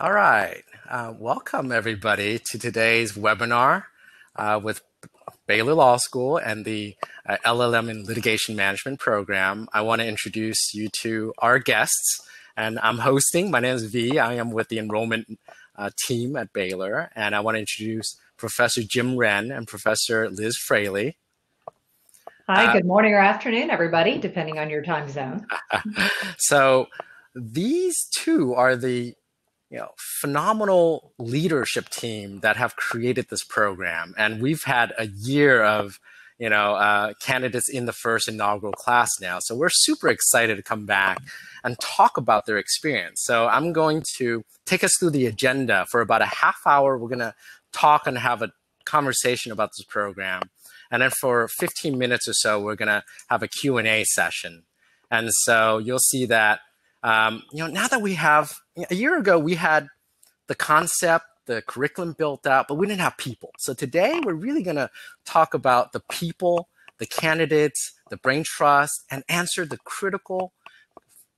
All right. Uh, welcome, everybody, to today's webinar uh, with Baylor Law School and the uh, LLM in Litigation Management program. I want to introduce you to our guests, and I'm hosting. My name is V. I am with the enrollment uh, team at Baylor, and I want to introduce Professor Jim Wren and Professor Liz Fraley. Hi, uh, good morning or afternoon, everybody, depending on your time zone. so, these two are the you know, phenomenal leadership team that have created this program. And we've had a year of, you know, uh, candidates in the first inaugural class now. So we're super excited to come back and talk about their experience. So I'm going to take us through the agenda for about a half hour. We're going to talk and have a conversation about this program. And then for 15 minutes or so, we're going to have a Q&A session. And so you'll see that um, you know, now that we have a year ago, we had the concept, the curriculum built out, but we didn't have people. So today we're really going to talk about the people, the candidates, the brain trust, and answer the critical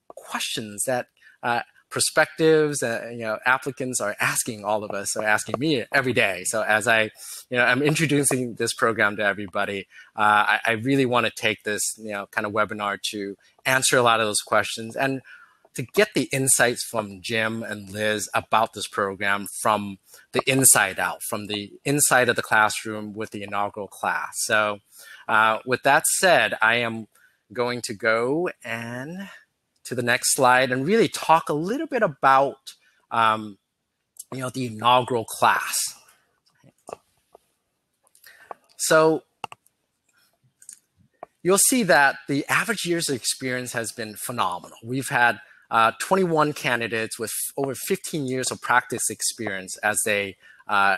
questions that uh, perspectives, uh, you know, applicants are asking all of us, are asking me every day. So as I, you know, I'm introducing this program to everybody, uh, I, I really want to take this, you know, kind of webinar to answer a lot of those questions and to get the insights from Jim and Liz about this program from the inside out, from the inside of the classroom with the inaugural class. So, uh, with that said, I am going to go and to the next slide and really talk a little bit about um, you know the inaugural class. So you'll see that the average years of experience has been phenomenal. We've had uh, 21 candidates with over 15 years of practice experience as they uh,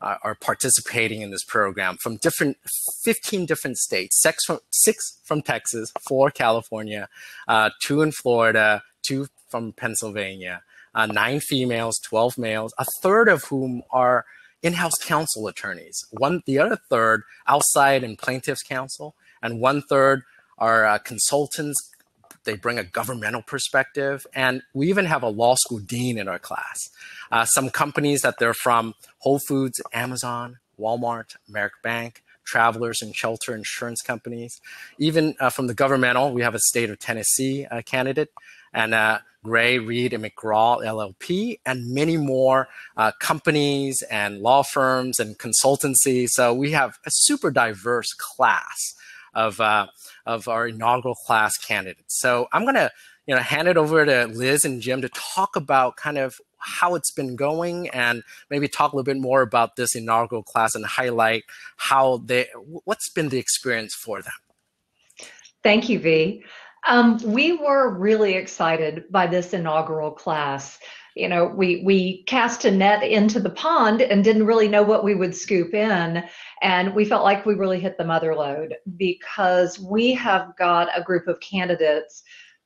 are participating in this program from different 15 different states six from, six from texas four california uh, two in florida two from pennsylvania uh, nine females 12 males a third of whom are in-house counsel attorneys. One the other third outside in plaintiffs counsel and one third are uh, consultants they bring a governmental perspective, and we even have a law school dean in our class. Uh, some companies that they're from Whole Foods, Amazon, Walmart, Merrick Bank, Travelers and Shelter Insurance Companies. Even uh, from the governmental, we have a state of Tennessee uh, candidate, and uh, Gray, Reed, and McGraw LLP, and many more uh, companies and law firms and consultancy. So we have a super diverse class of uh, of our inaugural class candidates. So I'm going to you know hand it over to Liz and Jim to talk about kind of how it's been going and maybe talk a little bit more about this inaugural class and highlight how they what's been the experience for them. Thank you, V. Um, we were really excited by this inaugural class you know we we cast a net into the pond and didn't really know what we would scoop in and we felt like we really hit the mother lode because we have got a group of candidates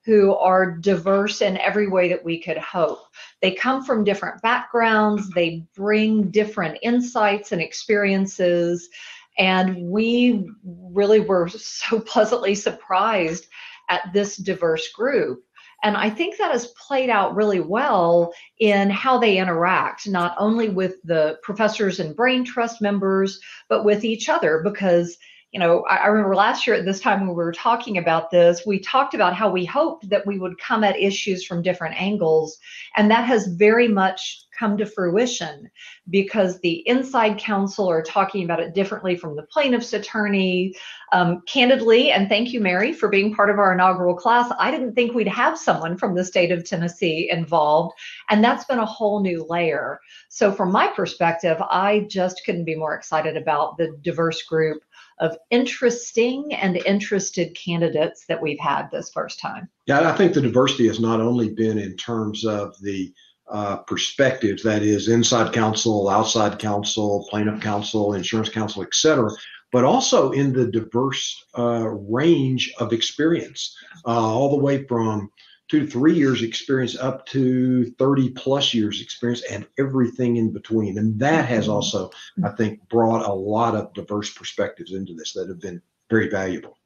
who are diverse in every way that we could hope. They come from different backgrounds, they bring different insights and experiences, and we really were so pleasantly surprised at this diverse group. And I think that has played out really well in how they interact, not only with the professors and brain trust members, but with each other. Because, you know, I, I remember last year at this time when we were talking about this, we talked about how we hoped that we would come at issues from different angles. And that has very much come to fruition because the inside counsel are talking about it differently from the plaintiff's attorney. Um, candidly, and thank you, Mary, for being part of our inaugural class. I didn't think we'd have someone from the state of Tennessee involved, and that's been a whole new layer. So, from my perspective, I just couldn't be more excited about the diverse group of interesting and interested candidates that we've had this first time. Yeah, I think the diversity has not only been in terms of the uh, perspectives that is inside counsel outside counsel plaintiff counsel insurance counsel et cetera but also in the diverse uh, range of experience uh, all the way from two to three years experience up to 30 plus years experience and everything in between and that has mm-hmm. also i think brought a lot of diverse perspectives into this that have been very valuable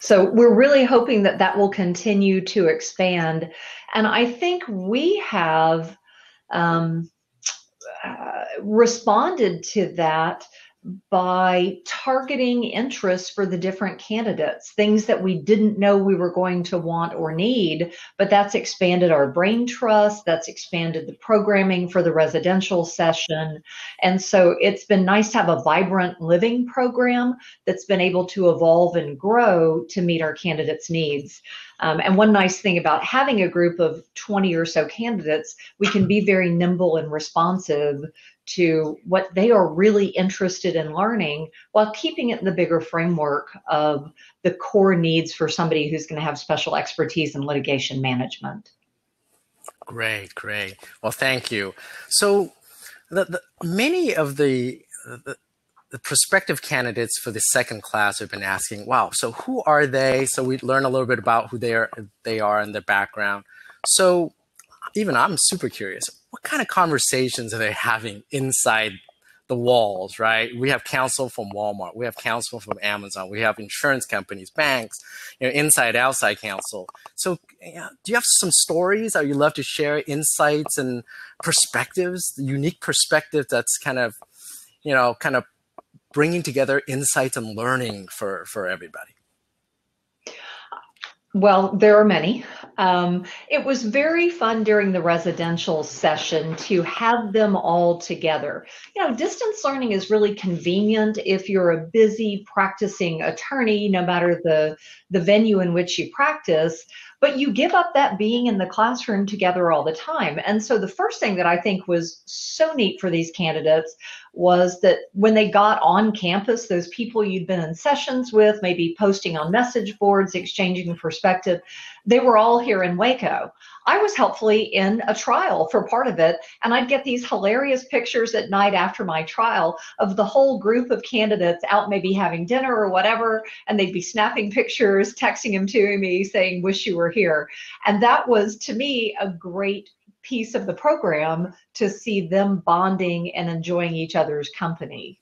so we're really hoping that that will continue to expand. And I think we have um, uh, responded to that by targeting interests for the different candidates, things that we didn't know we were going to want or need, but that's expanded our brain trust, that's expanded the programming for the residential session. And so it's been nice to have a vibrant living program that's been able to evolve and grow to meet our candidates' needs. Um, and one nice thing about having a group of 20 or so candidates, we can be very nimble and responsive to what they are really interested in learning while keeping it in the bigger framework of the core needs for somebody who's going to have special expertise in litigation management. Great, great. Well, thank you. So, the, the, many of the, the, the prospective candidates for the second class have been asking, "Wow, so who are they?" So we learn a little bit about who they are, they are, and their background. So, even I'm super curious what kind of conversations are they having inside the walls, right? We have counsel from Walmart, we have counsel from Amazon, we have insurance companies, banks, you know, inside outside counsel. So, do you have some stories? Are you love to share insights and perspectives, unique perspective that's kind of, you know, kind of bringing together insights and learning for for everybody? Well, there are many. Um, it was very fun during the residential session to have them all together. You know, distance learning is really convenient if you're a busy practicing attorney, no matter the, the venue in which you practice, but you give up that being in the classroom together all the time. And so the first thing that I think was so neat for these candidates was that when they got on campus, those people you'd been in sessions with, maybe posting on message boards, exchanging perspective, they were all here in Waco. I was helpfully in a trial for part of it, and I'd get these hilarious pictures at night after my trial of the whole group of candidates out maybe having dinner or whatever, and they'd be snapping pictures, texting them to me, saying, Wish you were here. And that was to me a great piece of the program to see them bonding and enjoying each other's company.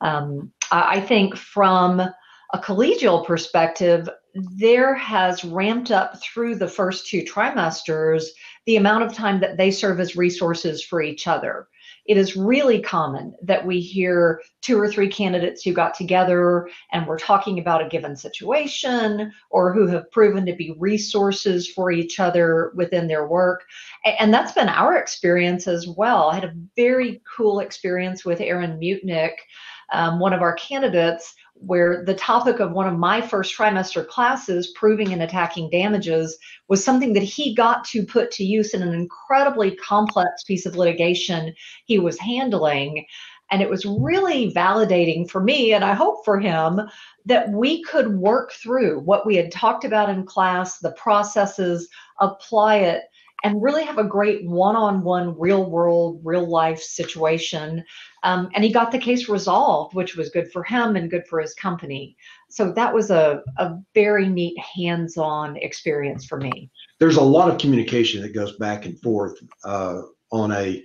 Um, I think from a collegial perspective, there has ramped up through the first two trimesters the amount of time that they serve as resources for each other it is really common that we hear two or three candidates who got together and were talking about a given situation or who have proven to be resources for each other within their work. And that's been our experience as well. I had a very cool experience with Aaron Mutnick, um, one of our candidates, where the topic of one of my first trimester classes, proving and attacking damages, was something that he got to put to use in an incredibly complex piece of litigation he was handling. And it was really validating for me, and I hope for him, that we could work through what we had talked about in class, the processes, apply it, and really have a great one on one, real world, real life situation um, and he got the case resolved, which was good for him and good for his company. So that was a, a very neat hands on experience for me. There's a lot of communication that goes back and forth uh, on a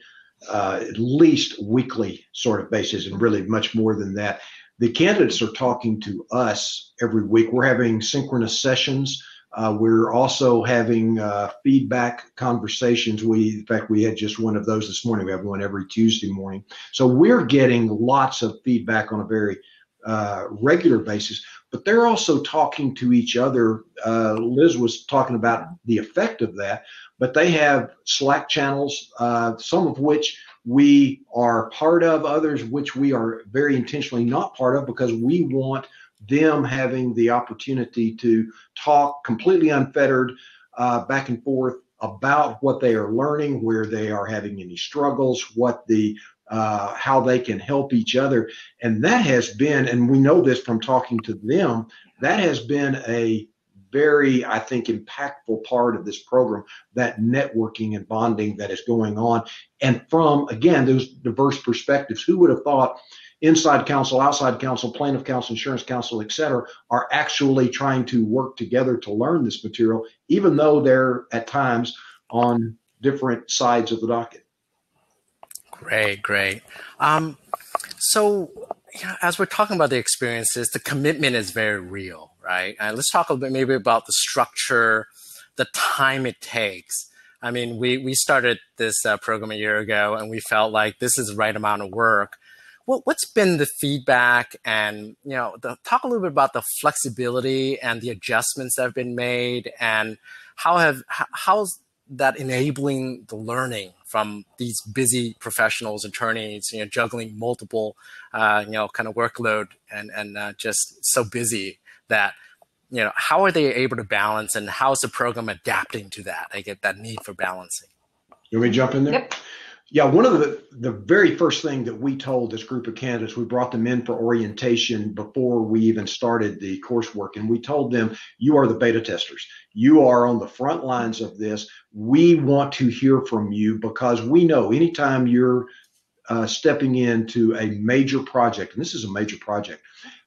uh, at least weekly sort of basis, and really much more than that. The candidates are talking to us every week. We're having synchronous sessions uh, we're also having uh, feedback conversations. We, in fact, we had just one of those this morning. We have one every Tuesday morning. So we're getting lots of feedback on a very uh, regular basis. But they're also talking to each other. Uh, Liz was talking about the effect of that. But they have Slack channels, uh, some of which we are part of, others which we are very intentionally not part of because we want them having the opportunity to talk completely unfettered uh, back and forth about what they are learning, where they are having any struggles, what the uh, how they can help each other, and that has been, and we know this from talking to them, that has been a very, I think, impactful part of this program, that networking and bonding that is going on. And from, again, those diverse perspectives, who would have thought inside counsel, outside counsel, plaintiff counsel, insurance counsel, et cetera, are actually trying to work together to learn this material, even though they're at times on different sides of the docket. Great, great. Um, so, yeah, as we're talking about the experiences, the commitment is very real, right? And let's talk a bit maybe about the structure, the time it takes. I mean, we, we started this uh, program a year ago and we felt like this is the right amount of work. Well, what's been the feedback and, you know, the, talk a little bit about the flexibility and the adjustments that have been made and how have, how's that enabling the learning from these busy professionals, attorneys, you know, juggling multiple, uh, you know, kind of workload and, and uh, just so busy that you know, how are they able to balance and how is the program adapting to that? I get that need for balancing. You want me to jump in there? Yep. Yeah, one of the the very first thing that we told this group of candidates, we brought them in for orientation before we even started the coursework, and we told them, "You are the beta testers. You are on the front lines of this. We want to hear from you because we know anytime you're uh, stepping into a major project, and this is a major project,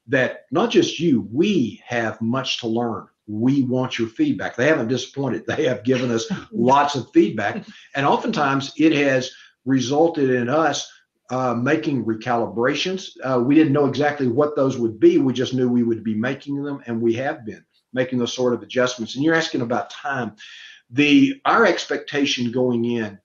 that not just you, we have much to learn. We want your feedback. They haven't disappointed. They have given us lots of feedback. And oftentimes it has resulted in us uh, making recalibrations. Uh, we didn't know exactly what those would be. We just knew we would be making them, and we have been making those sort of adjustments. And you're asking about time. The our expectation going in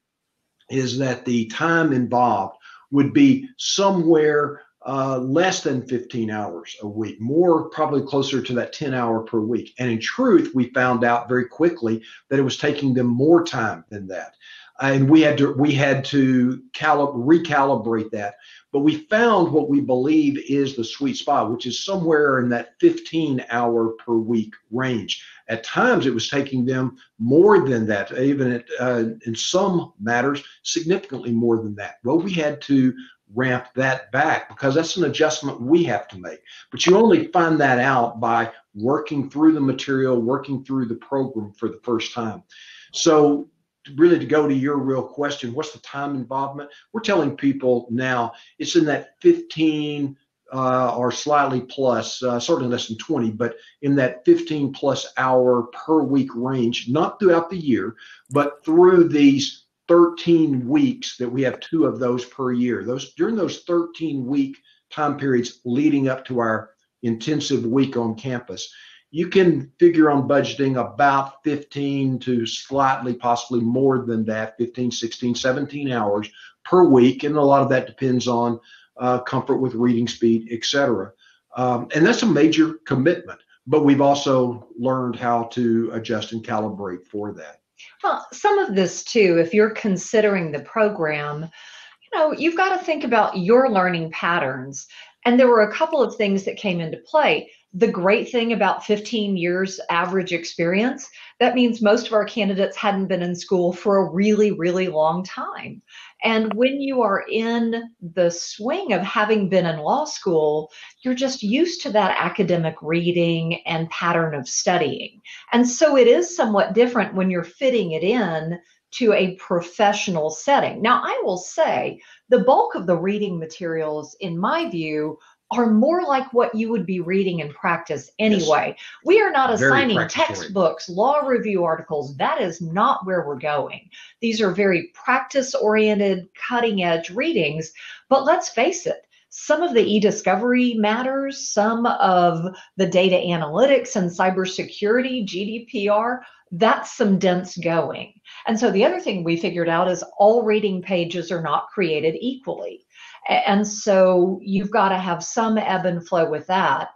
is that the time involved would be somewhere uh, less than 15 hours a week, more probably closer to that 10 hour per week. And in truth, we found out very quickly that it was taking them more time than that. And we had to we had to calib- recalibrate that. But we found what we believe is the sweet spot, which is somewhere in that 15 hour per week range. At times, it was taking them more than that, even at, uh, in some matters, significantly more than that. Well, we had to ramp that back because that's an adjustment we have to make. But you only find that out by working through the material, working through the program for the first time. So really to go to your real question, what's the time involvement? We're telling people now it's in that 15 uh, or slightly plus, uh, certainly less than 20, but in that 15 plus hour per week range, not throughout the year, but through these 13 weeks that we have two of those per year. Those during those 13 week time periods leading up to our intensive week on campus, you can figure on budgeting about 15 to slightly possibly more than that 15 16 17 hours per week and a lot of that depends on uh, comfort with reading speed etc um, and that's a major commitment but we've also learned how to adjust and calibrate for that well, some of this too, if you're considering the program, you know, you've got to think about your learning patterns. And there were a couple of things that came into play. The great thing about 15 years average experience, that means most of our candidates hadn't been in school for a really, really long time. And when you are in the swing of having been in law school, you're just used to that academic reading and pattern of studying. And so it is somewhat different when you're fitting it in to a professional setting. Now, I will say the bulk of the reading materials, in my view, are more like what you would be reading in practice anyway. Yes. We are not assigning textbooks, law review articles. That is not where we're going. These are very practice oriented, cutting edge readings. But let's face it, some of the e-discovery matters, some of the data analytics and cybersecurity, GDPR, that's some dense going. And so the other thing we figured out is all reading pages are not created equally. And so you've got to have some ebb and flow with that.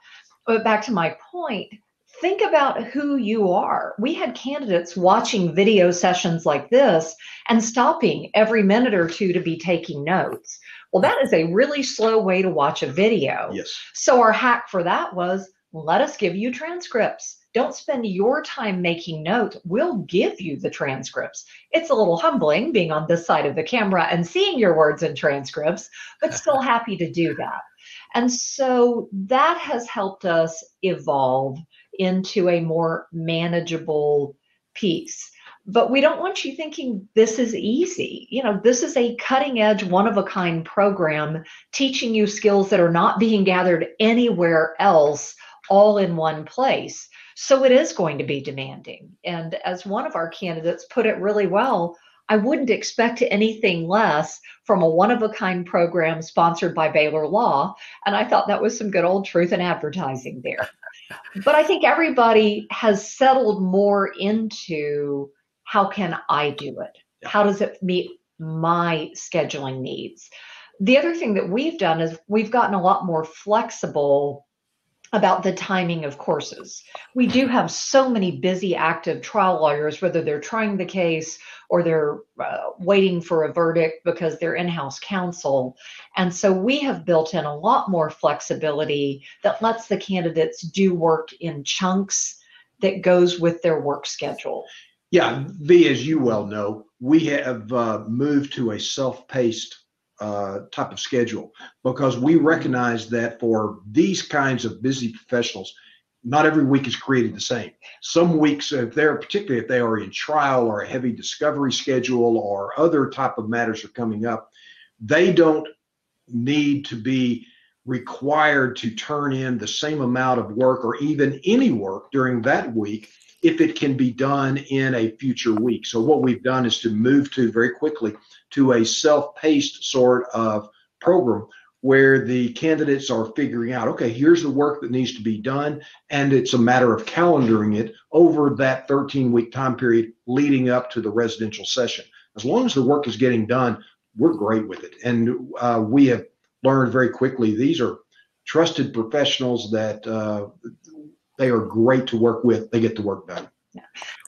But back to my point, think about who you are. We had candidates watching video sessions like this and stopping every minute or two to be taking notes. Well, that is a really slow way to watch a video. Yes. So our hack for that was let us give you transcripts. Don't spend your time making notes. We'll give you the transcripts. It's a little humbling being on this side of the camera and seeing your words in transcripts, but still happy to do that. And so that has helped us evolve into a more manageable piece. But we don't want you thinking this is easy. You know, this is a cutting edge, one of a kind program teaching you skills that are not being gathered anywhere else all in one place. So it is going to be demanding. And as one of our candidates put it really well, I wouldn't expect anything less from a one of a kind program sponsored by Baylor Law. And I thought that was some good old truth in advertising there. but I think everybody has settled more into how can I do it? How does it meet my scheduling needs? The other thing that we've done is we've gotten a lot more flexible about the timing of courses. We do have so many busy active trial lawyers, whether they're trying the case or they're uh, waiting for a verdict because they're in house counsel. And so we have built in a lot more flexibility that lets the candidates do work in chunks that goes with their work schedule. Yeah, V, as you well know, we have uh, moved to a self paced uh, type of schedule because we recognize that for these kinds of busy professionals, not every week is created the same. Some weeks, if they're particularly if they are in trial or a heavy discovery schedule or other type of matters are coming up, they don't need to be required to turn in the same amount of work or even any work during that week if it can be done in a future week. So what we've done is to move to very quickly to a self-paced sort of program where the candidates are figuring out, okay, here's the work that needs to be done, and it's a matter of calendaring it over that 13 week time period leading up to the residential session. As long as the work is getting done, we're great with it. And uh, we have learned very quickly these are trusted professionals that uh, they are great to work with. They get the work done. Yeah.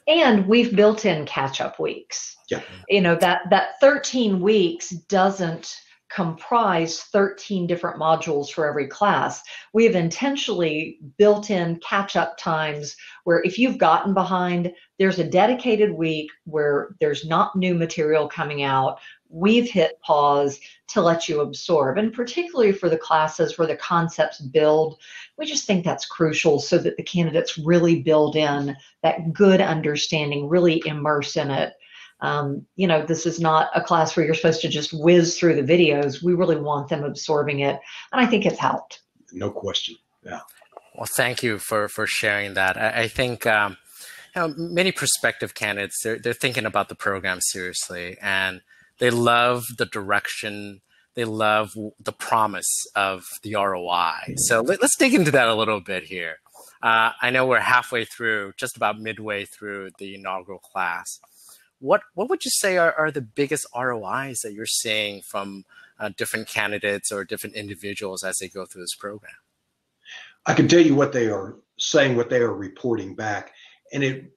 And we've built in catch up weeks. Yeah. You know, that, that 13 weeks doesn't comprise 13 different modules for every class. We have intentionally built in catch up times where if you've gotten behind, there's a dedicated week where there's not new material coming out. We've hit pause to let you absorb. And particularly for the classes where the concepts build, we just think that's crucial so that the candidates really build in that good understanding, really immerse in it um, you know, this is not a class where you're supposed to just whiz through the videos. We really want them absorbing it, and I think it's helped. No question. Yeah. Well, thank you for for sharing that. I, I think. Um, you know, many prospective candidates they're, they're thinking about the program seriously and they love the direction they love the promise of the roi so let, us dig into that a little bit here uh, i know we're halfway through just about midway through the inaugural class what what would you say are, are the biggest ROIs that you're seeing from uh, different candidates or different individuals as they go through this program? I can tell you what they are saying, what they are reporting back, and it.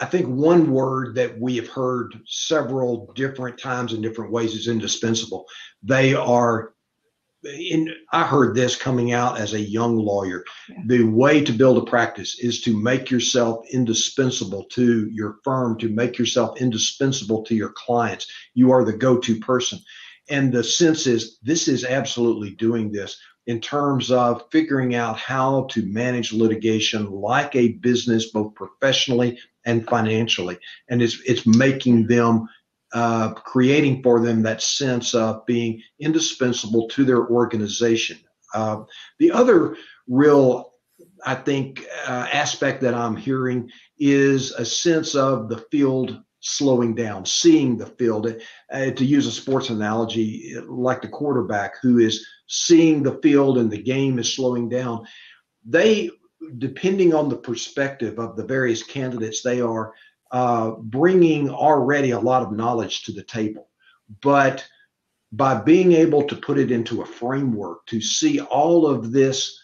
I think one word that we have heard several different times in different ways is indispensable. They are in, I heard this coming out as a young lawyer. Yeah. The way to build a practice is to make yourself indispensable to your firm, to make yourself indispensable to your clients. You are the go to person. And the sense is this is absolutely doing this in terms of figuring out how to manage litigation like a business, both professionally and financially. And it's, it's making them uh, creating for them that sense of being indispensable to their organization. Uh, the other real, I think, uh, aspect that I'm hearing is a sense of the field slowing down, seeing the field. Uh, to use a sports analogy, like the quarterback who is seeing the field and the game is slowing down, they, depending on the perspective of the various candidates, they are uh, bringing already a lot of knowledge to the table. But by being able to put it into a framework, to see all of this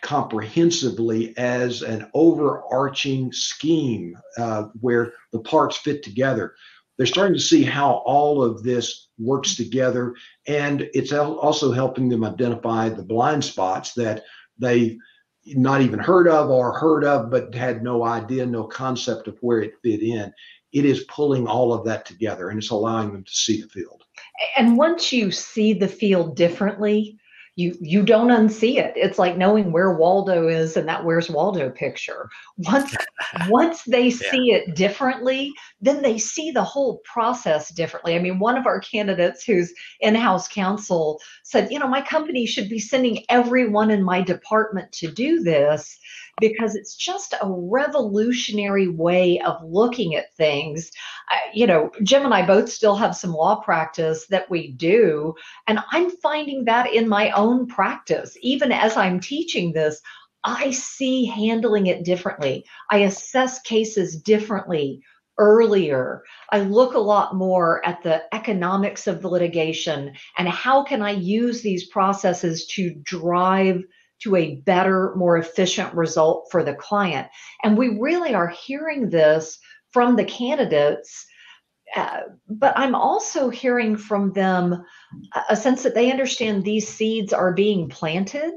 comprehensively as an overarching scheme uh, where the parts fit together, they're starting to see how all of this works together. And it's also helping them identify the blind spots that they not even heard of or heard of, but had no idea, no concept of where it fit in. It is pulling all of that together and it's allowing them to see the field. And once you see the field differently, you you don't unsee it. It's like knowing where Waldo is and that where's Waldo picture. Once once they yeah. see it differently, then they see the whole process differently. I mean, one of our candidates who's in-house counsel said, you know, my company should be sending everyone in my department to do this because it's just a revolutionary way of looking at things. Uh, you know, Jim and I both still have some law practice that we do, and I'm finding that in my own practice. Even as I'm teaching this, I see handling it differently. I assess cases differently earlier. I look a lot more at the economics of the litigation and how can I use these processes to drive to a better, more efficient result for the client. And we really are hearing this from the candidates. Uh, but I'm also hearing from them a sense that they understand these seeds are being planted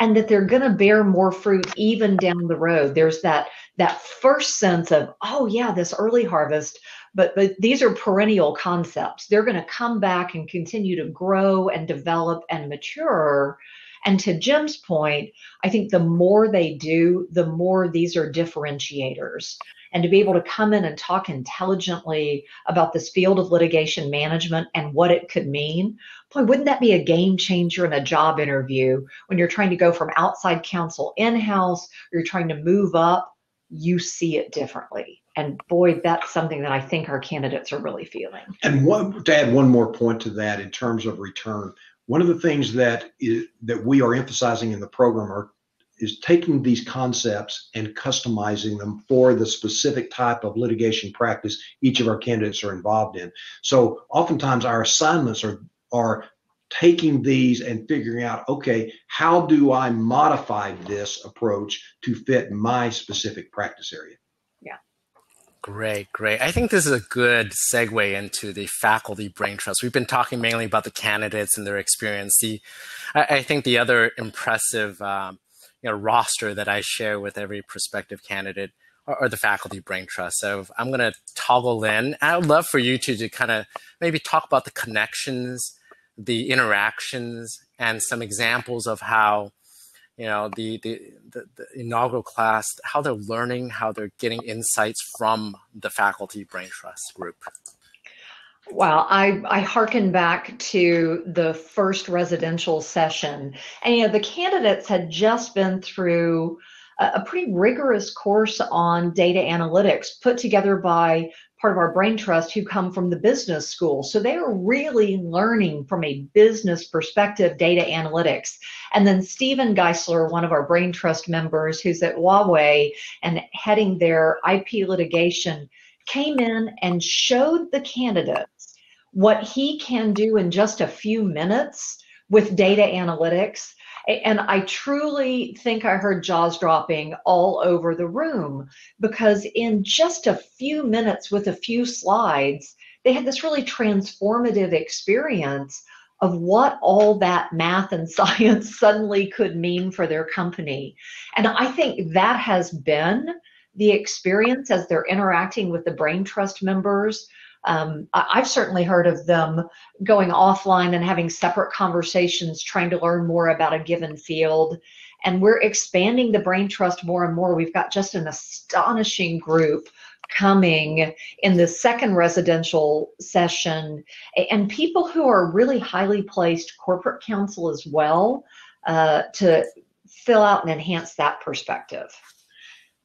and that they're going to bear more fruit even down the road. There's that that first sense of, oh yeah, this early harvest, but but these are perennial concepts. They're going to come back and continue to grow and develop and mature. And to Jim's point, I think the more they do, the more these are differentiators and to be able to come in and talk intelligently about this field of litigation management and what it could mean, boy, wouldn't that be a game changer in a job interview when you're trying to go from outside counsel in house, you're trying to move up, you see it differently. And boy, that's something that I think our candidates are really feeling. And one, to add one more point to that in terms of return, one of the things that is, that we are emphasizing in the program are is taking these concepts and customizing them for the specific type of litigation practice each of our candidates are involved in. So oftentimes our assignments are are taking these and figuring out, okay, how do I modify this approach to fit my specific practice area? Yeah. Great, great. I think this is a good segue into the faculty brain trust. We've been talking mainly about the candidates and their experience. The, I, I think the other impressive um, you know, roster that I share with every prospective candidate or, the faculty brain trust. So I'm going to toggle in. I would love for you to, to kind of maybe talk about the connections, the interactions, and some examples of how, you know, the, the, the, the inaugural class, how they're learning, how they're getting insights from the faculty brain trust group. Well, I, I hearken back to the first residential session. And, you know, the candidates had just been through a, a pretty rigorous course on data analytics put together by part of our brain trust who come from the business school. So they are really learning from a business perspective data analytics. And then Stephen Geisler, one of our brain trust members who's at Huawei and heading their IP litigation, came in and showed the candidates what he can do in just a few minutes with data analytics. And I truly think I heard jaws dropping all over the room because in just a few minutes with a few slides, they had this really transformative experience of what all that math and science suddenly could mean for their company. And I think that has been the experience as they're interacting with the Brain Trust members um, I've certainly heard of them going offline and having separate conversations, trying to learn more about a given field. And we're expanding the Brain Trust more and more. We've got just an astonishing group coming in the second residential session, and people who are really highly placed corporate counsel as well uh, to fill out and enhance that perspective.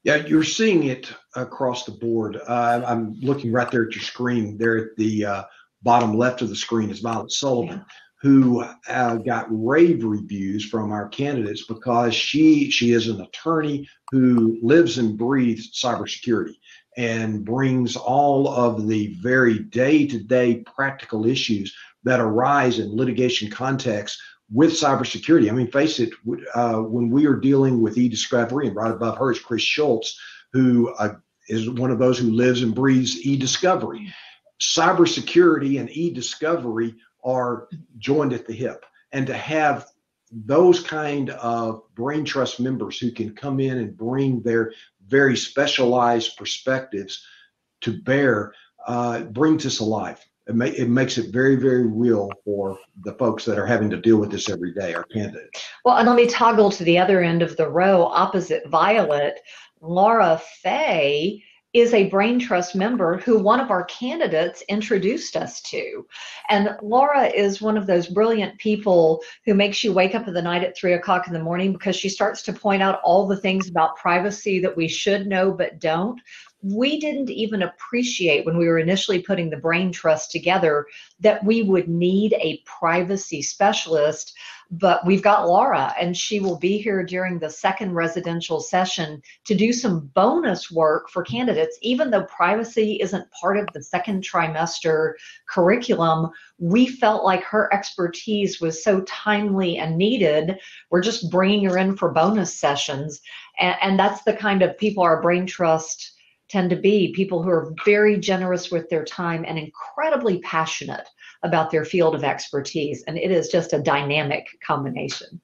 Yeah, you're seeing it across the board. Uh, I'm looking right there at your screen. There at the uh, bottom left of the screen is Violet Sullivan, yeah. who uh, got rave reviews from our candidates because she she is an attorney who lives and breathes cybersecurity and brings all of the very day-to-day practical issues that arise in litigation context with cybersecurity. I mean, face it, uh, when we are dealing with e-discovery, and right above her is Chris Schultz, who uh, is one of those who lives and breathes e-discovery. Cybersecurity and e-discovery are joined at the hip, and to have those kind of brain trust members who can come in and bring their very specialized perspectives to bear uh, brings us alive it, it makes it very, very real for the folks that are having to deal with this every day, our candidates. Well, and let me toggle to the other end of the row, opposite Violet. Laura Fay is a Brain Trust member who one of our candidates introduced us to. And Laura is one of those brilliant people who makes you wake up in the night at three o'clock in the morning because she starts to point out all the things about privacy that we should know but don't. We didn't even appreciate when we were initially putting the brain trust together that we would need a privacy specialist but we've got Laura, and she will be here during the second residential session to do some bonus work for candidates. Even though privacy isn't part of the second trimester curriculum, we felt like her expertise was so timely and needed. We're just bringing her in for bonus sessions. And, and that's the kind of people our brain trust tend to be people who are very generous with their time and incredibly passionate about their field of expertise. And it is just a dynamic combination.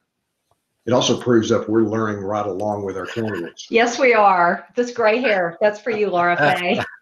It also proves that we're learning right along with our candidates. Yes, we are. This gray hair, that's for you, Laura Faye.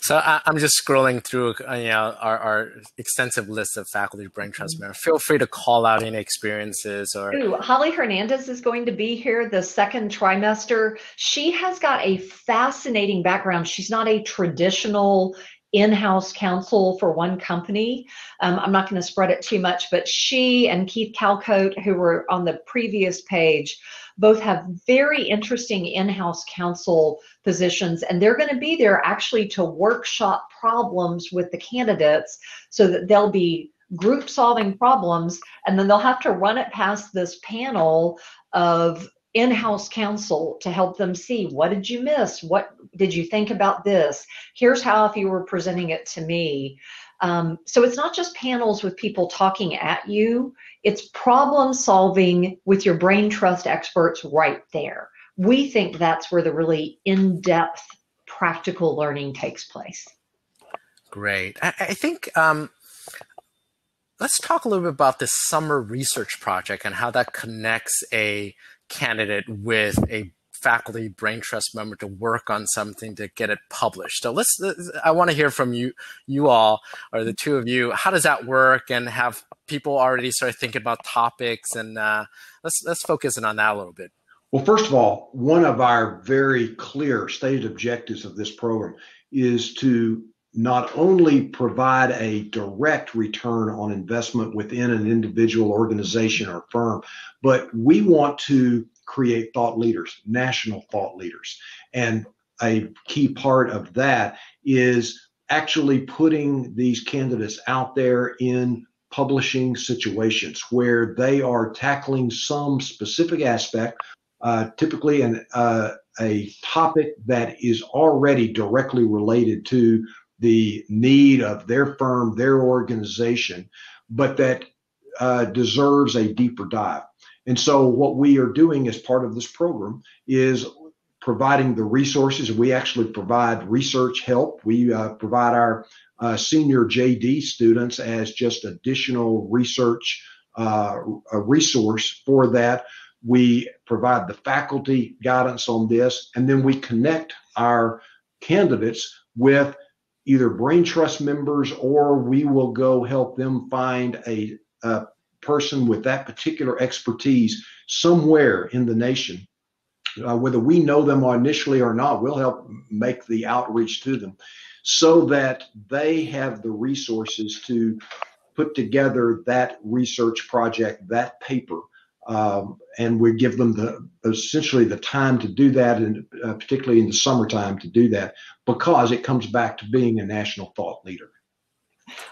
so I, am just scrolling through uh, you know, our, our, extensive list of faculty brain trust mm-hmm. members. Feel free to call out any experiences or. Ooh, Holly Hernandez is going to be here the second trimester. She has got a fascinating background. She's not a traditional in-house counsel for one company. Um, I'm not going to spread it too much, but she and Keith Calcote, who were on the previous page, both have very interesting in-house counsel positions, and they're going to be there actually to workshop problems with the candidates so that they'll be group solving problems, and then they'll have to run it past this panel of in-house counsel to help them see what did you miss? What did you think about this? Here's how if you were presenting it to me um, so it's not just panels with people talking at you it's problem solving with your brain trust experts right there. We think that's where the really in-depth practical learning takes place. Great. I, I think um, let's talk a little bit about this summer research project and how that connects a candidate with a faculty brain trust member to work on something to get it published. So let's, I want to hear from you, you all, or the two of you. How does that work and have people already start thinking about topics and uh, let's, let's focus in on that a little bit. Well, first of all, one of our very clear stated objectives of this program is to not only provide a direct return on investment within an individual organization or firm, but we want to create thought leaders, national thought leaders. And a key part of that is actually putting these candidates out there in publishing situations where they are tackling some specific aspect, uh, typically an, uh, a topic that is already directly related to the need of their firm, their organization, but that uh, deserves a deeper dive. And so, what we are doing as part of this program is providing the resources. We actually provide research help. We uh, provide our uh, senior JD students as just additional research uh, a resource for that. We provide the faculty guidance on this, and then we connect our candidates with either brain trust members or we will go help them find a, a person with that particular expertise somewhere in the nation. Uh, whether we know them initially or not, we'll help make the outreach to them so that they have the resources to put together that research project, that paper, um, and we give them the essentially the time to do that, and uh, particularly in the summertime to do that, because it comes back to being a national thought leader.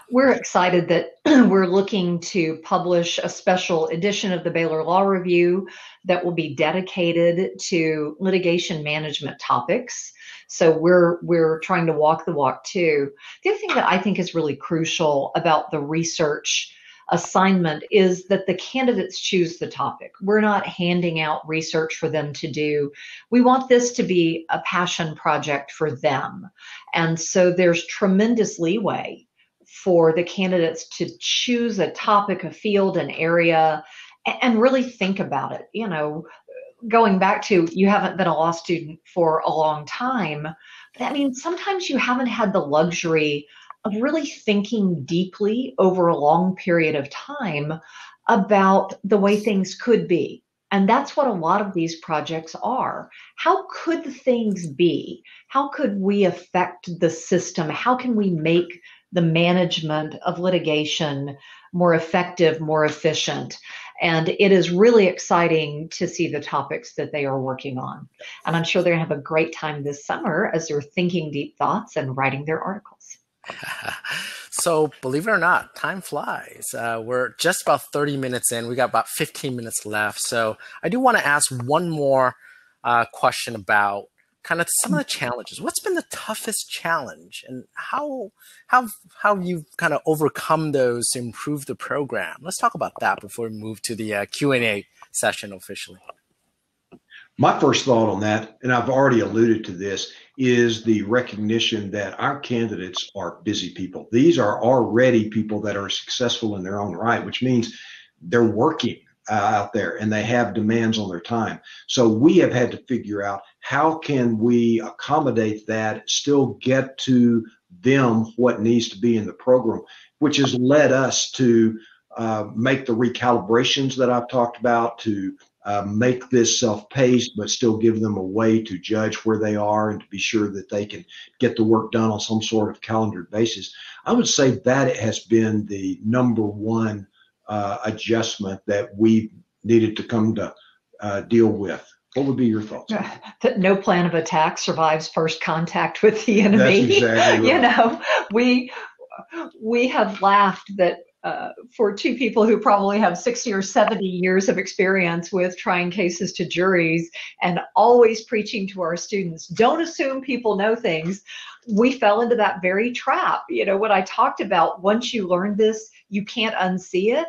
We're excited that we're looking to publish a special edition of the Baylor Law Review that will be dedicated to litigation management topics. So we're we're trying to walk the walk too. The other thing that I think is really crucial about the research assignment is that the candidates choose the topic. We're not handing out research for them to do. We want this to be a passion project for them. And so there's tremendous leeway for the candidates to choose a topic, a field, an area, and really think about it. You know, going back to you haven't been a law student for a long time, that means sometimes you haven't had the luxury of really thinking deeply over a long period of time about the way things could be. And that's what a lot of these projects are. How could the things be? How could we affect the system? How can we make the management of litigation more effective, more efficient. And it is really exciting to see the topics that they are working on. And I'm sure they're going to have a great time this summer as they're thinking deep thoughts and writing their articles. so, believe it or not, time flies. Uh, we're just about 30 minutes in. We got about 15 minutes left. So, I do want to ask one more uh, question about kind of some of the challenges. What's been the toughest challenge, and how how how you've kind of overcome those to improve the program? Let's talk about that before we move to the uh, Q and A session officially. My first thought on that, and I've already alluded to this, is the recognition that our candidates are busy people. These are already people that are successful in their own right, which means they're working out there and they have demands on their time. So we have had to figure out how can we accommodate that, still get to them what needs to be in the program, which has led us to uh, make the recalibrations that I've talked about to uh, make this self-paced, but still give them a way to judge where they are and to be sure that they can get the work done on some sort of calendared basis. I would say that it has been the number one uh, adjustment that we needed to come to uh, deal with. What would be your thoughts? That no plan of attack survives first contact with the enemy. Exactly right. you know, we we have laughed that uh, for two people who probably have 60 or 70 years of experience with trying cases to juries and always preaching to our students, don't assume people know things. We fell into that very trap. You know, what I talked about, once you learn this, you can't unsee it.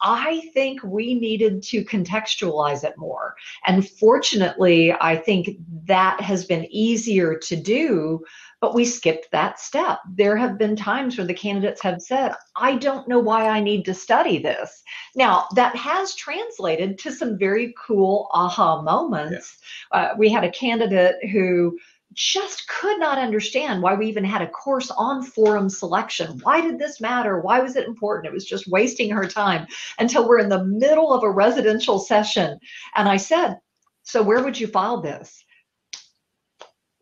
I think we needed to contextualize it more. And fortunately, I think that has been easier to do, but we skipped that step. There have been times where the candidates have said, I don't know why I need to study this. Now, that has translated to some very cool aha moments. Yeah. Uh, we had a candidate who just could not understand why we even had a course on forum selection. Why did this matter? Why was it important? It was just wasting her time until we're in the middle of a residential session. And I said, So, where would you file this?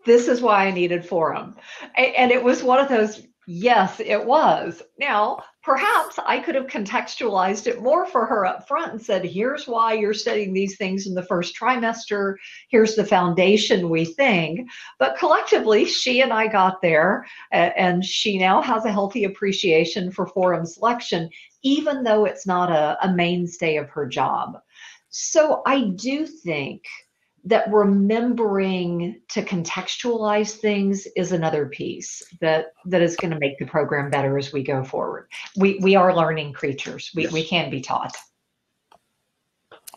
This is why I needed forum. And it was one of those, yes, it was. Now, perhaps I could have contextualized it more for her up front and said, here's why you're studying these things in the first trimester. Here's the foundation we think. But collectively, she and I got there, and she now has a healthy appreciation for forum selection, even though it's not a, a mainstay of her job. So I do think that remembering to contextualize things is another piece that that is going to make the program better as we go forward. We we are learning creatures. We yes. we can be taught.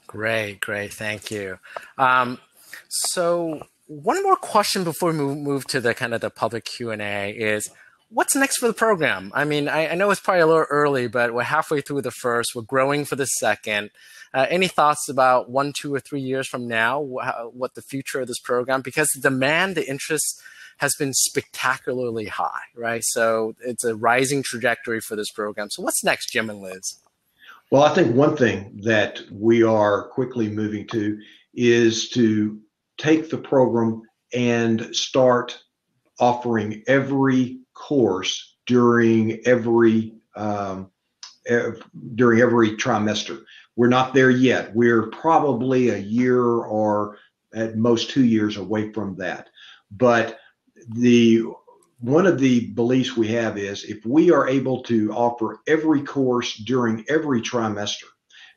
Great, great, thank you. Um, so one more question before we move, move to the kind of the public Q and A is what's next for the program? I mean, I, I, know it's probably a little early, but we're halfway through the first. We're growing for the second. Uh, any thoughts about one, two, or three years from now, wh- what the future of this program? Because the demand, the interest has been spectacularly high, right? So it's a rising trajectory for this program. So what's next, Jim and Liz? Well, I think one thing that we are quickly moving to is to take the program and start offering every course during every um, during every trimester. We're not there yet. We're probably a year or at most two years away from that. But the one of the beliefs we have is if we are able to offer every course during every trimester,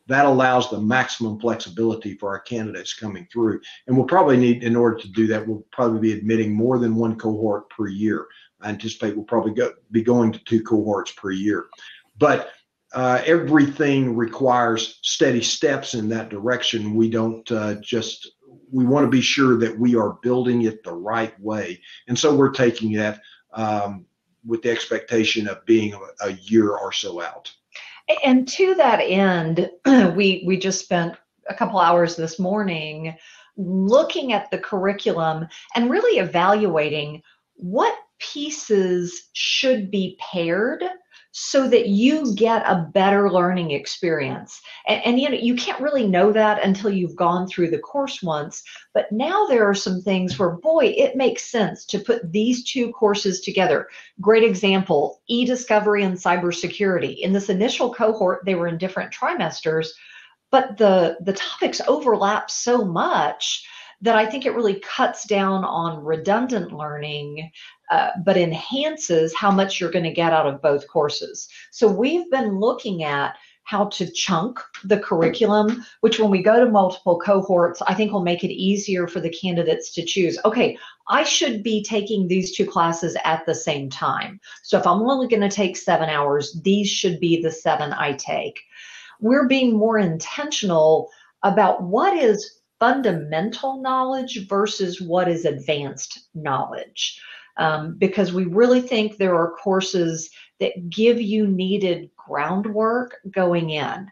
that allows the maximum flexibility for our candidates coming through. And we'll probably need, in order to do that, we'll probably be admitting more than one cohort per year. I anticipate we'll probably go, be going to two cohorts per year. But uh, everything requires steady steps in that direction. We don't uh, just we want to be sure that we are building it the right way, and so we're taking that um, with the expectation of being a, a year or so out. And to that end, we we just spent a couple hours this morning looking at the curriculum and really evaluating what pieces should be paired so that you get a better learning experience. And, and, you know, you can't really know that until you've gone through the course once. But now there are some things where, boy, it makes sense to put these two courses together. Great example e discovery and cybersecurity. In this initial cohort, they were in different trimesters, but the, the topics overlap so much that I think it really cuts down on redundant learning, uh, but enhances how much you're going to get out of both courses. So we've been looking at how to chunk the curriculum, which when we go to multiple cohorts, I think will make it easier for the candidates to choose. Okay, I should be taking these two classes at the same time. So if I'm only going to take seven hours, these should be the seven I take. We're being more intentional about what is fundamental knowledge versus what is advanced knowledge. Um, because we really think there are courses that give you needed groundwork going in.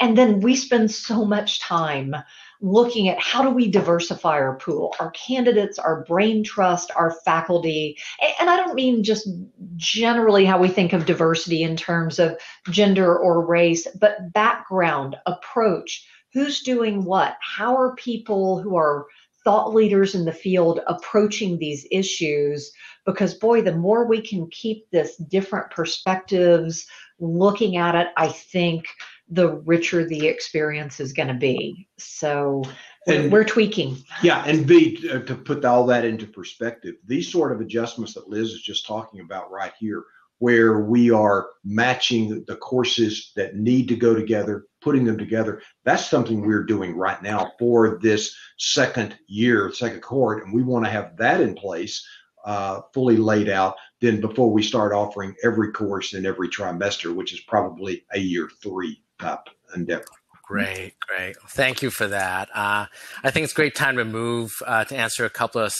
And then we spend so much time looking at how do we diversify our pool, our candidates, our brain trust, our faculty. And I don't mean just generally how we think of diversity in terms of gender or race, but background, approach, who's doing what? How are people who are thought leaders in the field approaching these issues? Because, boy, the more we can keep this different perspectives looking at it, I think the richer the experience is going to be. So, and, we're tweaking. Yeah, and B, to put all that into perspective, these sort of adjustments that Liz is just talking about right here where we are matching the courses that need to go together, putting them together. That's something we're doing right now for this second year, second cohort, and we want to have that in place, uh, fully laid out. Then before we start offering every course in every trimester, which is probably a year three type endeavor. Great, great. Thank you for that. Uh, I think it's a great time to move uh, to answer a couple of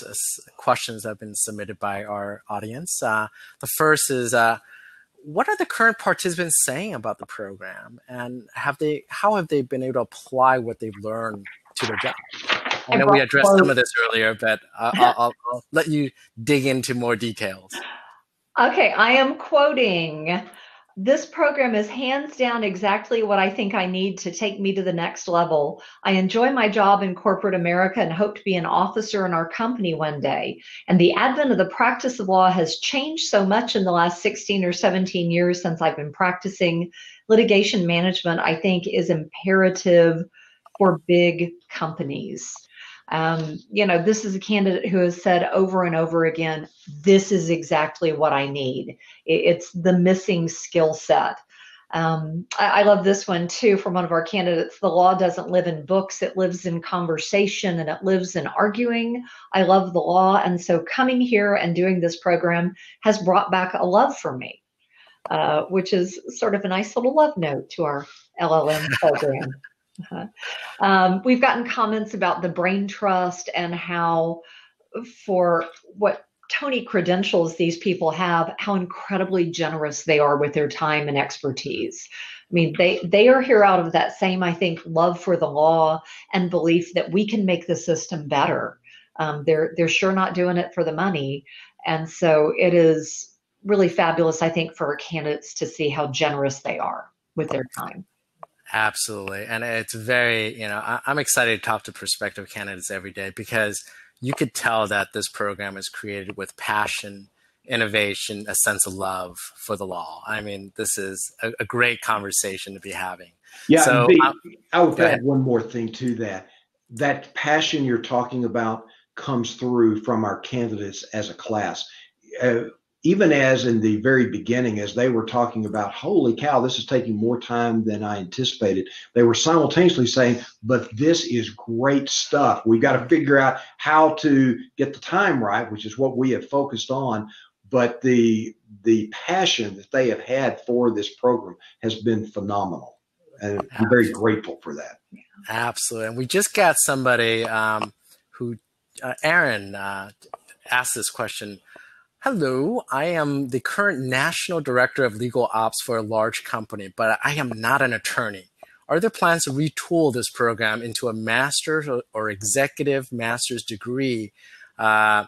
questions that have been submitted by our audience. Uh, the first is, uh, what are the current participants saying about the program, and have they? How have they been able to apply what they've learned to their job? I know we addressed some of this earlier, but I'll, I'll, I'll let you dig into more details. Okay, I am quoting this program is hands down exactly what I think I need to take me to the next level. I enjoy my job in corporate America and hope to be an officer in our company one day. And the advent of the practice of law has changed so much in the last 16 or 17 years since I've been practicing. Litigation management, I think, is imperative for big companies. Um, you know, this is a candidate who has said over and over again, this is exactly what I need. It's the missing skill set. Um, I, I, love this one too from one of our candidates. The law doesn't live in books, it lives in conversation and it lives in arguing. I love the law. And so coming here and doing this program has brought back a love for me, uh, which is sort of a nice little love note to our LLM program. Uh-huh. Um, we've gotten comments about the brain trust and how, for what Tony credentials these people have, how incredibly generous they are with their time and expertise. I mean, they they are here out of that same, I think, love for the law and belief that we can make the system better. Um, they're they're sure not doing it for the money, and so it is really fabulous, I think, for our candidates to see how generous they are with their time. Absolutely. And it's very, you know, I, am excited to talk to prospective candidates every day because you could tell that this program is created with passion, innovation, a sense of love for the law. I mean, this is a, a great conversation to be having. Yeah. So, the, um, I would add one more thing to that. That passion you're talking about comes through from our candidates as a class. Uh, even as in the very beginning, as they were talking about, holy cow, this is taking more time than I anticipated, they were simultaneously saying, but this is great stuff. We've got to figure out how to get the time right, which is what we have focused on. But the the passion that they have had for this program has been phenomenal. And I'm very grateful for that. Absolutely. And we just got somebody um, who, uh, Aaron, uh, asked this question Hello, I am the current national director of legal ops for a large company, but I am not an attorney. Are there plans to retool this program into a master's or executive master's degree? Uh,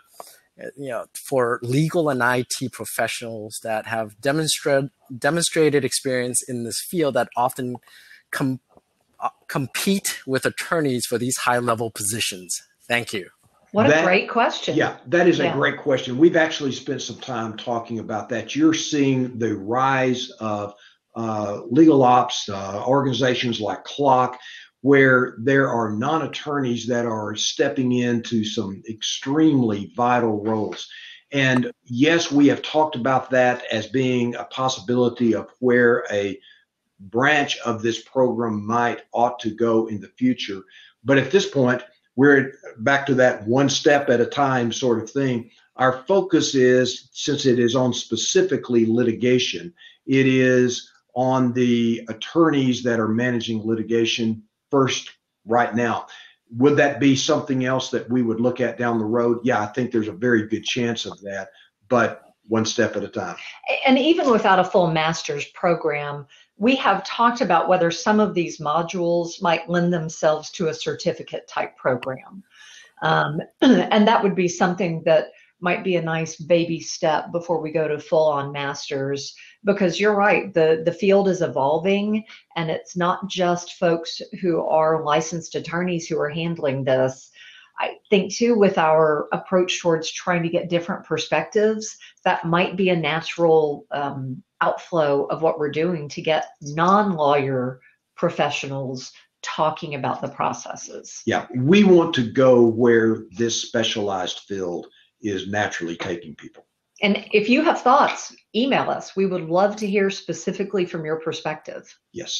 you know, for legal and IT professionals that have demonstrated demonstrated experience in this field that often com- uh, compete with attorneys for these high level positions? Thank you. What that, a great question. Yeah, that is yeah. a great question. We've actually spent some time talking about that. You're seeing the rise of uh, legal ops uh, organizations like CLOC, where there are non attorneys that are stepping into some extremely vital roles. And yes, we have talked about that as being a possibility of where a branch of this program might ought to go in the future. But at this point, we're back to that one step at a time sort of thing. Our focus is, since it is on specifically litigation, it is on the attorneys that are managing litigation first right now. Would that be something else that we would look at down the road? Yeah, I think there's a very good chance of that, but one step at a time. And even without a full master's program, we have talked about whether some of these modules might lend themselves to a certificate type program. Um, and that would be something that might be a nice baby step before we go to full on masters because you're right the the field is evolving and it's not just folks who are licensed attorneys who are handling this i think too with our approach towards trying to get different perspectives that might be a natural um, outflow of what we're doing to get non-lawyer professionals talking about the processes. Yeah, we want to go where this specialized field is naturally taking people. And if you have thoughts, email us. We would love to hear specifically from your perspective. Yes.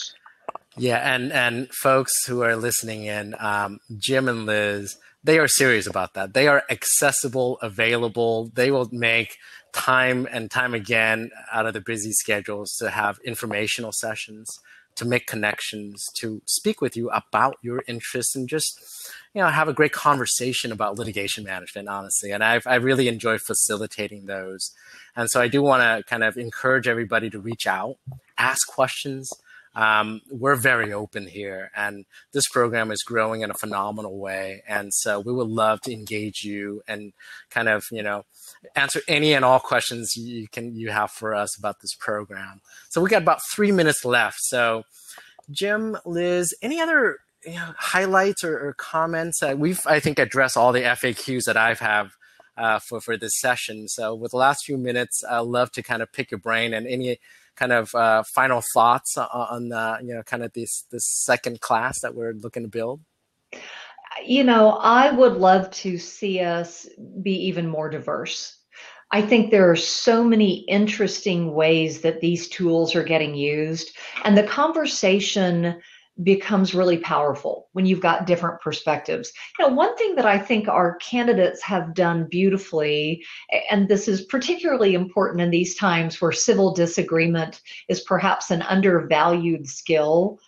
Yeah, and and folks who are listening in, um, Jim and Liz, they are serious about that. They are accessible, available. They will make time and time again out of the busy schedules to have informational sessions, to make connections, to speak with you about your interests, and just you know have a great conversation about litigation management. Honestly, and I've I really enjoy facilitating those, and so I do want to kind of encourage everybody to reach out, ask questions um, we're very open here, and this program is growing in a phenomenal way. And so we would love to engage you and kind of, you know, answer any and all questions you can you have for us about this program. So we got about three minutes left. So, Jim, Liz, any other you know, highlights or, or comments? Uh, we've, I think, addressed all the FAQs that I've have uh, for for this session. So, with the last few minutes, I'd love to kind of pick your brain and any kind of uh, final thoughts on uh, you know kind of this this second class that we're looking to build? You know, I would love to see us be even more diverse. I think there are so many interesting ways that these tools are getting used, and the conversation becomes really powerful when you've got different perspectives. You know, one thing that I think our candidates have done beautifully, and this is particularly important in these times where civil disagreement is perhaps an undervalued skill,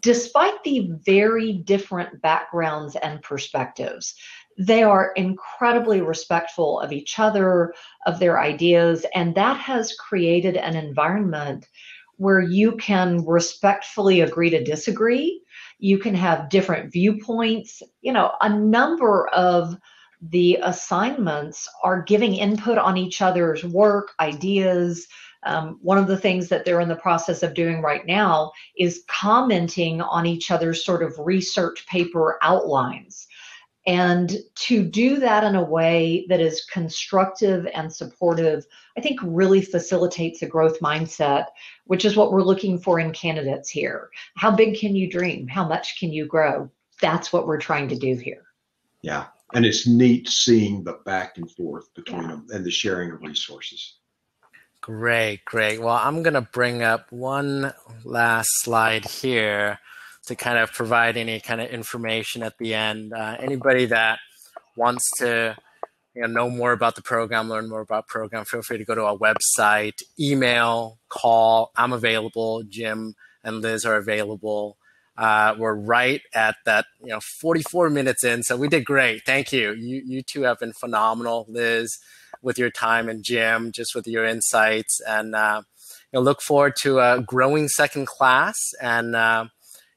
despite the very different backgrounds and perspectives. They are incredibly respectful of each other, of their ideas, and that has created an environment where you can respectfully agree to disagree. You can have different viewpoints. You know, a number of the assignments are giving input on each other's work, ideas. Um, one of the things that they're in the process of doing right now is commenting on each other's sort of research paper outlines. And to do that in a way that is constructive and supportive, I think really facilitates a growth mindset, which is what we're looking for in candidates here. How big can you dream? How much can you grow? That's what we're trying to do here. Yeah. And it's neat seeing the back and forth between yeah. them and the sharing of resources. Great, great. Well, I'm going to bring up one last slide here to kind of provide any kind of information at the end. Uh, anybody that wants to you know, know more about the program, learn more about program, feel free to go to our website, email, call. I'm available. Jim and Liz are available. Uh, we're right at that, you know, 44 minutes in, so we did great. Thank you. You you two have been phenomenal, Liz, with your time, and Jim, just with your insights, and uh, you know, look forward to a growing second class and. Uh,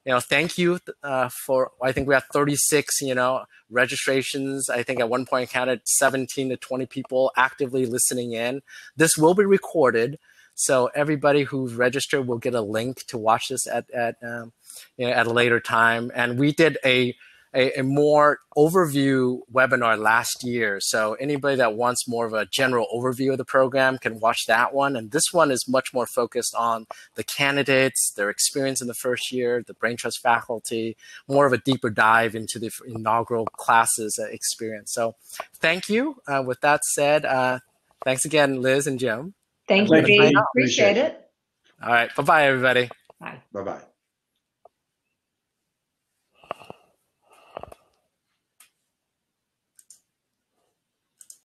you know, thank you uh, for, I think we have 36, you know, registrations. I think at one point counted 17 to 20 people actively listening in. This will be recorded. So everybody who's registered will get a link to watch this at, at, um, you know, at a later time. And we did a a, a, more overview webinar last year. So anybody that wants more of a general overview of the program can watch that one. And this one is much more focused on the candidates, their experience in the first year, the Brain Trust faculty, more of a deeper dive into the inaugural classes experience. So thank you. Uh, with that said, uh, thanks again, Liz and Jim. Thank you, Appreciate it. All right. Bye-bye, everybody. Bye. Bye-bye.